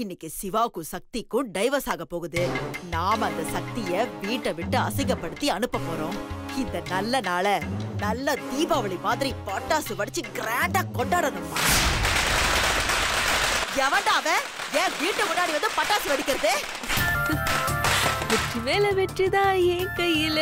இன்னைக்கு சிவாவுக்கும் சக்திக்கும் டைவர்ஸ் ஆக போகுது. நாம அந்த சக்திய வீட்டை விட்டு அசிங்கப்படுத்தி அனுப்ப போறோம். இந்த நல்ல நாள நல்ல தீபாவளி மாதிரி பட்டாசு வடிச்சு கிராண்டா கொண்டாடணும் எவன்டா ஏன் வீட்டு முன்னாடி வந்து பட்டாசு வெடிக்கிறது? வெற்றி மேல வெற்றிதான் என் கையில.